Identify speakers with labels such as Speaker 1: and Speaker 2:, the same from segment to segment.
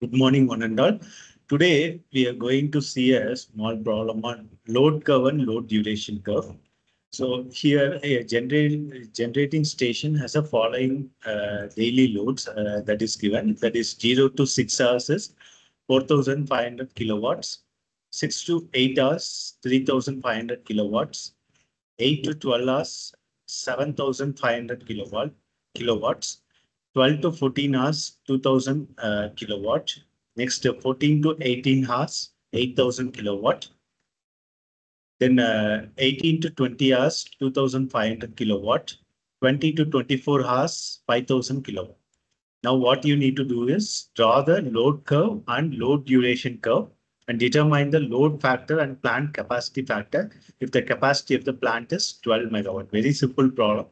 Speaker 1: Good morning, one and all. Today, we are going to see a small problem on load curve and load duration curve. So here, a generate, generating station has a following uh, daily loads uh, that is given. That is 0 to 6 hours is 4,500 kilowatts. 6 to 8 hours, 3,500 kilowatts. 8 to 12 hours, 7,500 kilowatt, kilowatts. 12 to 14 hours, 2000 uh, kilowatt. Next, uh, 14 to 18 hours, 8000 kilowatt. Then uh, 18 to 20 hours, 2500 kilowatt. 20 to 24 hours, 5000 kilowatt. Now, what you need to do is draw the load curve and load duration curve and determine the load factor and plant capacity factor if the capacity of the plant is 12 megawatt. Very simple problem.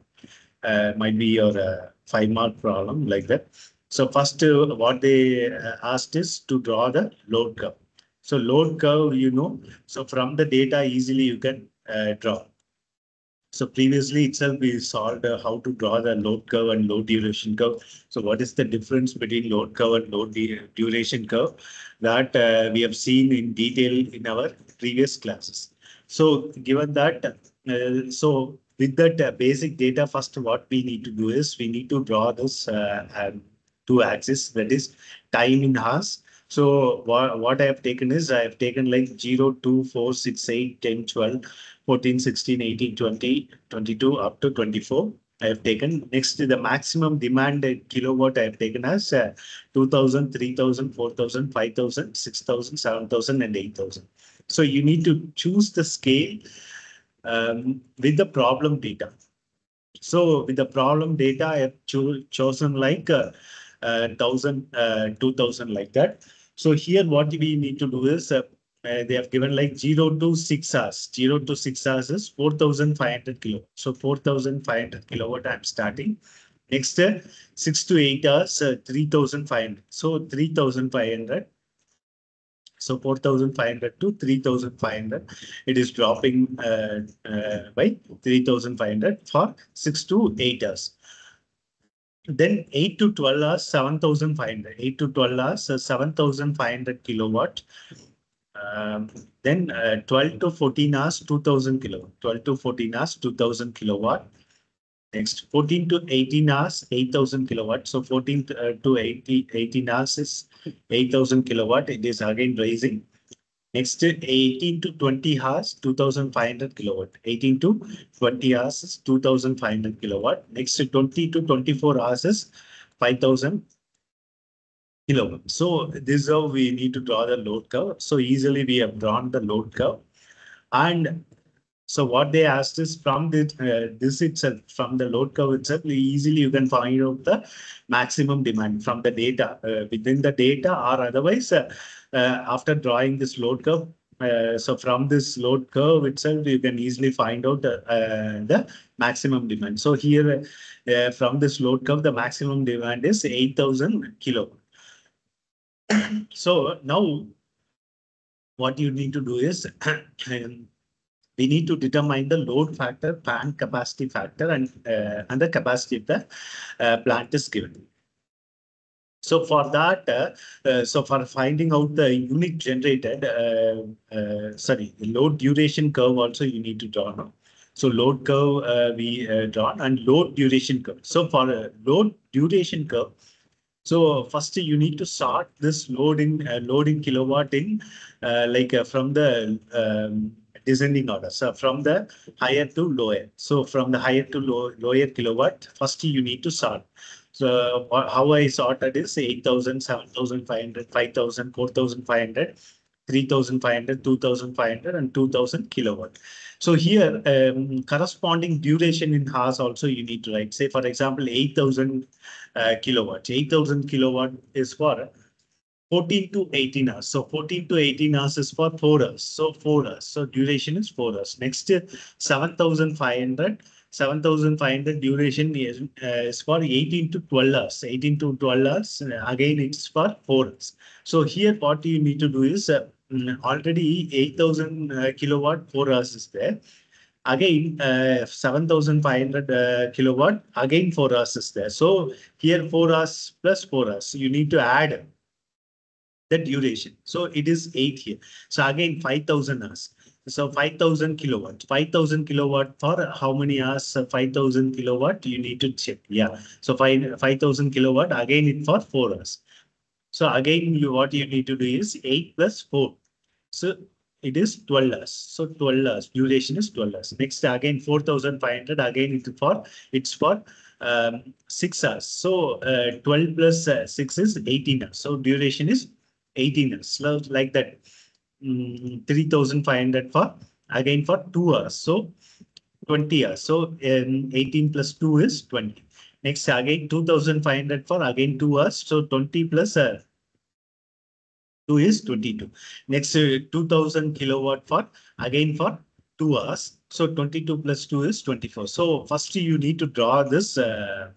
Speaker 1: Uh, might be your uh, five mark problem like that. So first, uh, what they asked is to draw the load curve. So load curve, you know, so from the data easily you can uh, draw. So previously itself we solved uh, how to draw the load curve and load duration curve. So what is the difference between load curve and load duration curve that uh, we have seen in detail in our previous classes. So given that, so with that uh, basic data, first what we need to do is we need to draw this uh, two axis that is time in hours. So what, what I have taken is I have taken like 0, 2, 4, 6, 8, 10, 12, 14, 16, 18, 20, 22 up to 24. I have taken next to the maximum demand kilowatt I have taken as uh, 2000, 3000, 4000, 5000, 6000, 7000 and 8000. So you need to choose the scale um, with the problem data. So with the problem data, I have cho chosen like uh, uh, 1000, uh, 2000 like that. So here what we need to do is uh, uh, they have given like 0 to 6 hours. 0 to 6 hours is 4500 kilowatt. So 4500 kilowatt I'm starting. Next, uh, 6 to 8 hours, uh, 3500. So 3500 so 4,500 to 3,500. It is dropping uh, uh, by 3,500 for 6 to 8 hours. Then 8 to 12 hours, 7,500. 8 to 12 hours, uh, 7,500 kilowatt. Um, then uh, 12 to 14 hours, 2000 kilowatt. 12 to 14 hours, 2000 kilowatt. Next, 14 to 18 hours, 8000 kilowatt. So 14 to, uh, to 80, 18 hours is 8000 kilowatt. It is again rising. Next, 18 to 20 hours, 2500 kilowatt. 18 to 20 hours is 2500 kilowatt. Next, 20 to 24 hours is 5000 kilowatt. So this is how we need to draw the load curve. So easily we have drawn the load curve. And so what they asked is from this, uh, this itself, from the load curve itself, easily you can find out the maximum demand from the data uh, within the data or otherwise uh, uh after drawing this load curve. Uh, so from this load curve itself, you can easily find out uh, the maximum demand. So here from this load curve, the maximum demand is 8000 kilo. so now what you need to do is um, we need to determine the load factor, plant capacity factor, and, uh, and the capacity of the uh, plant is given. So for that, uh, uh so for finding out the unit generated, uh, uh, sorry, the load duration curve also you need to draw now. So load curve we draw and load duration curve. So for a load duration curve, so first you need to sort this load in uh, load in kilowatt in uh, like uh, from the um, descending order. So from the higher to lower. So from the higher to low, lower kilowatt, first you need to sort. So how I sorted is 8,000, 7,500, 5,000, 4,500, 3,500, 2,500 and 2,000 kilowatt. So here um, corresponding duration in hours also you need to write. Say for example 8,000 uh, kilowatt. 8,000 kilowatt is for 14 to 18 hours. So 14 to 18 hours is for 4 hours. So 4 hours. So duration is 4 hours. Next 7,500. 7,500 duration is, uh, is for 18 to 12 hours. 18 to 12 hours. Uh, again, it's for 4 hours. So here what you need to do is uh, mm, already 8,000 uh, kilowatt 4 hours is there. Again, uh, 7,500 uh, kilowatt, again 4 hours is there. So here 4 hours plus 4 hours. You need to add the duration. So it is eight here. So again, 5000 hours. So 5000 kilowatt, 5000 kilowatt for how many hours? Uh, 5000 kilowatt you need to check. Yeah. So 5 5000 kilowatt again it for four hours. So again, you, what you need to do is eight plus four. So it is 12 hours. So 12 hours duration is 12 hours. Next again 4500 again it for it's for um, six hours. So uh, 12 plus uh, six is 18 hours. So duration is 18 hours. So like that um, 3500 for again for two hours. So 20 hours. So um, 18 plus 2 is 20. Next again 2500 for again 2 hours. So 20 plus uh, 2 is 22. Next uh, 2000 kilowatt for again for 2 hours. So 22 plus 2 is 24. So first you need to draw this uh,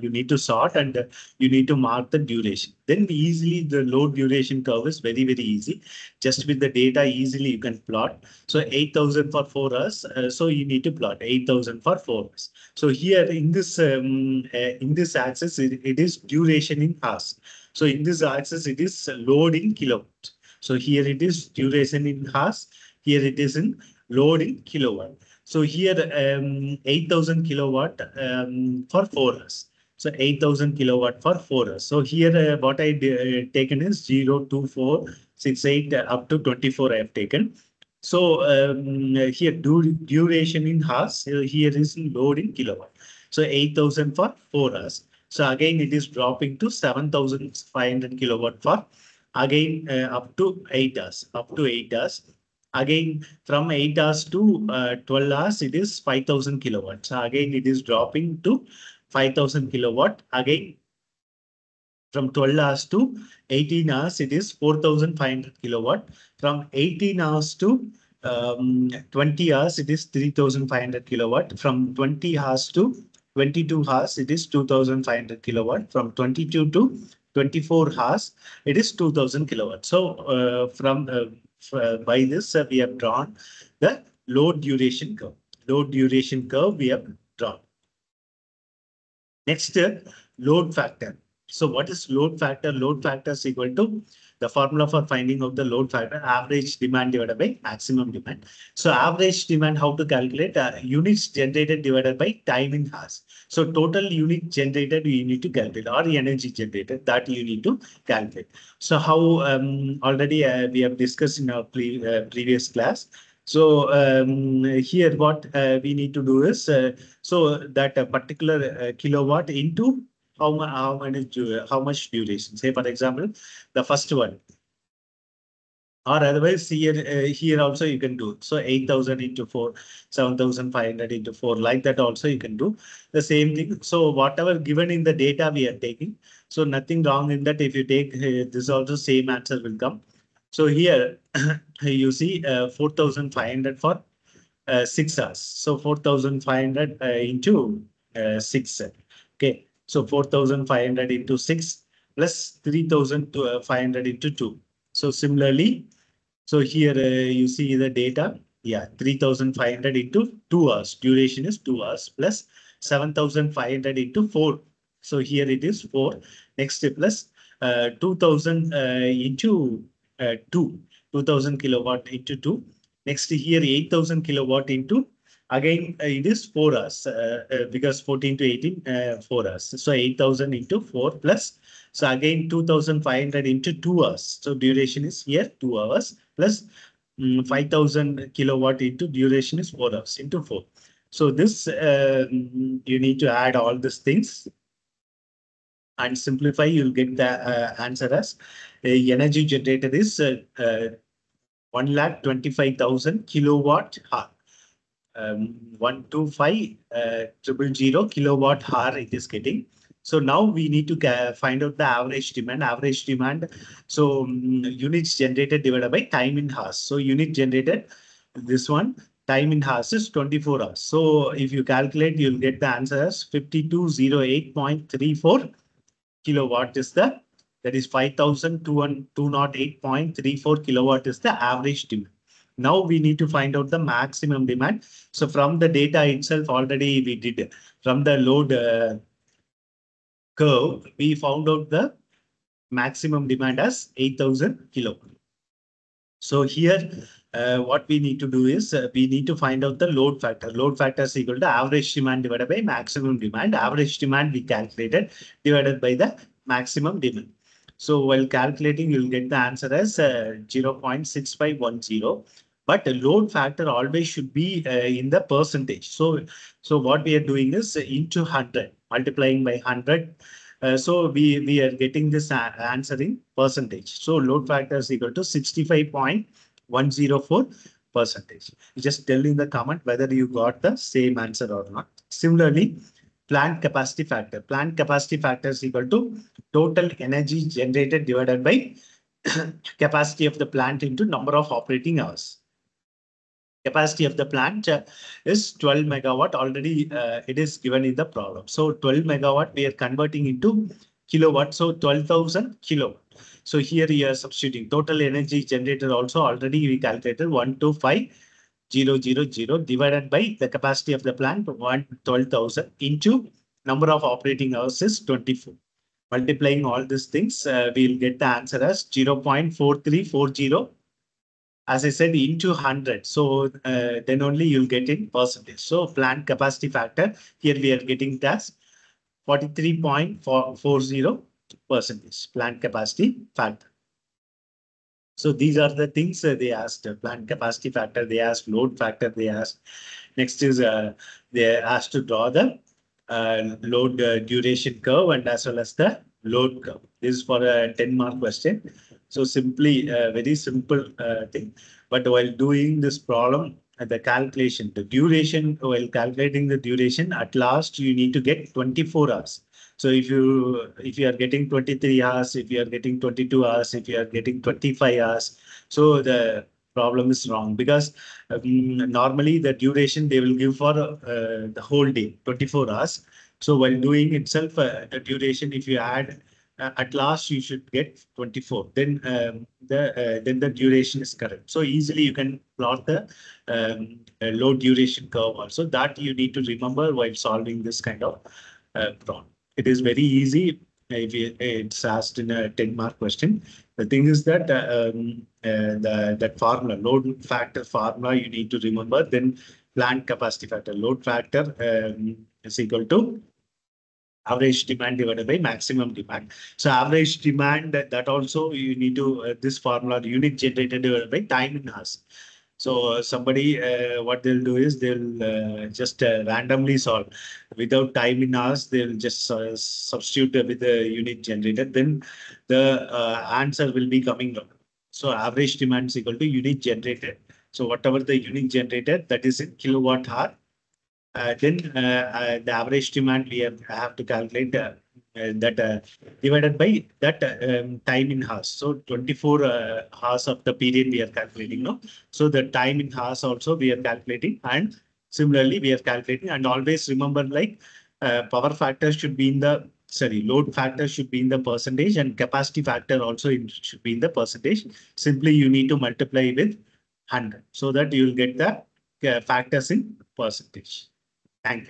Speaker 1: you need to sort and uh, you need to mark the duration. Then easily the load duration curve is very, very easy. Just with the data easily you can plot. So 8000 for 4 hours. Uh, so you need to plot 8000 for 4 hours. So here in this um, uh, in this axis, it, it is duration in hours. So in this axis, it is load in kilowatt. So here it is duration in hours. Here it is in load in kilowatt. So here um, 8000 kilowatt um, for four hours. So 8000 kilowatt for four hours. So here uh, what I uh, taken is 0, 2, 4, 6, 8 uh, up to 24 I have taken. So um, here du duration in hours, here is load in kilowatt. So 8000 for four hours. So again, it is dropping to 7,500 kilowatt for again uh, up to eight hours, up to eight hours. Again, from 8 hours to uh, 12 hours, it is 5000 kilowatts. So again, it is dropping to 5000 kilowatt. Again, from 12 hours to 18 hours, it is 4500 kilowatt. From 18 hours to um, 20 hours, it is 3500 kilowatt. From 20 hours to 22 hours, it is 2500 kilowatt. From 22 to 24 hours, it is 2000 kilowatt. So uh, from uh, by this, uh, we have drawn the load duration curve. Load duration curve we have drawn. Next, uh, load factor. So what is load factor? Load factor is equal to the formula for finding out the load factor, average demand divided by maximum demand. So average demand, how to calculate? Uh, units generated divided by time in hours. So total unit generated, you need to calculate or energy generated that you need to calculate. So how um, already uh, we have discussed in our pre uh, previous class. So um, here what uh, we need to do is, uh, so that a particular uh, kilowatt into how, much how many how much duration. Say for example, the first one. Or otherwise here uh, here also you can do. So 8000 into 4 7500 into 4 like that also you can do. The same thing. So whatever given in the data we are taking so nothing wrong in that. If you take uh, this also same answer will come. So here you see uh, 4500 for uh, 6 hours. So 4500 uh, into uh, 6 okay so 4,500 into 6 plus 3,500 into 2. So similarly, so here uh, you see the data. Yeah, 3,500 into 2 hours. Duration is 2 hours plus 7,500 into 4. So here it is 4. Next plus uh, 2,000 uh, into uh, 2. 2000 kilowatt into 2. Next here 8000 kilowatt into Again, uh, it is 4 hours uh, uh, because 14 to 18, uh, 4 hours. So 8000 into 4 plus. So again, 2500 into 2 hours. So duration is here 2 hours plus um, 5000 kilowatt into duration is 4 hours into 4. So this, uh, you need to add all these things and simplify, you'll get the uh, answer as uh, energy generated is uh, uh, 1 lakh 25,000 kilowatt hour um, 125 uh, triple zero kilowatt hour it is getting. So now we need to find out the average demand, average demand. So um, units generated divided by time in hours. So unit generated, this one, time in hours is 24 hours. So if you calculate, you'll get the answer as 5208.34 kilowatt is the, that is 5208.34 kilowatt is the average demand. Now we need to find out the maximum demand. So from the data itself, already we did from the load uh, curve, we found out the maximum demand as 8000 kilowatt. So here, uh, what we need to do is uh, we need to find out the load factor. Load factor is equal to average demand divided by maximum demand. Average demand we calculated divided by the maximum demand. So while calculating, you'll get the answer as uh, 0.6510. But the load factor always should be uh, in the percentage. So, so what we are doing is into 100, multiplying by 100 uh, so we, we are getting this answer in percentage. So load factor is equal to 65.104 percentage. Just tell in the comment whether you got the same answer or not. Similarly, plant capacity factor. Plant capacity factor is equal to total energy generated divided by capacity of the plant into number of operating hours capacity of the plant uh, is 12 megawatt already uh, it is given in the problem. So 12 megawatt we are converting into kilowatt so 12000 kilowatt. So here you are substituting. Total energy generated also already we calculated 125000 divided by the capacity of the plant 12000 into number of operating hours is 24 multiplying all these things uh, we'll get the answer as 0.4340 as I said, into 100. So uh, then only you'll get in percentage. So plant capacity factor, here we are getting that 43.40 percentage plant capacity factor. So these are the things uh, they asked, uh, plant capacity factor, they asked load factor, they asked. Next is uh, they asked to draw the uh, load uh, duration curve and as well as the load curve. This is for a 10 mark question. So simply a very simple uh, thing. But while doing this problem, uh, the calculation, the duration, while calculating the duration, at last you need to get 24 hours. So if you if you are getting 23 hours, if you are getting 22 hours, if you are getting 25 hours, so the problem is wrong because um, normally the duration they will give for uh, the whole day, 24 hours. So while doing itself, uh, the duration, if you add uh, at last you should get 24 then um, the uh, then the duration is correct. So easily you can plot the um, load duration curve also. That you need to remember while solving this kind of uh, problem. It is very easy. If it's asked in a 10 mark question. The thing is that uh, um, uh, the, that formula load factor formula you need to remember. Then plant capacity factor load factor um, is equal to average demand divided by maximum demand. So average demand that also you need to uh, this formula unit generated divided by time in hours. So uh, somebody uh, what they'll do is they'll uh, just uh, randomly solve without time in hours. They'll just uh, substitute with the unit generated. Then the answer will be coming up. So average demand is equal to unit generated. So whatever the unit generated that is in kilowatt hour then uh, uh, the average demand we have, have to calculate that divided by that um, time in hours. So 24 hours of the period we are calculating now. So the time in hours also we are calculating and similarly we are calculating and always remember like power factor should be in the sorry, load factor should be in the percentage and capacity factor also should be in the percentage. Simply you need to multiply with 100 so that you will get the uh, factors in percentage. Thank you.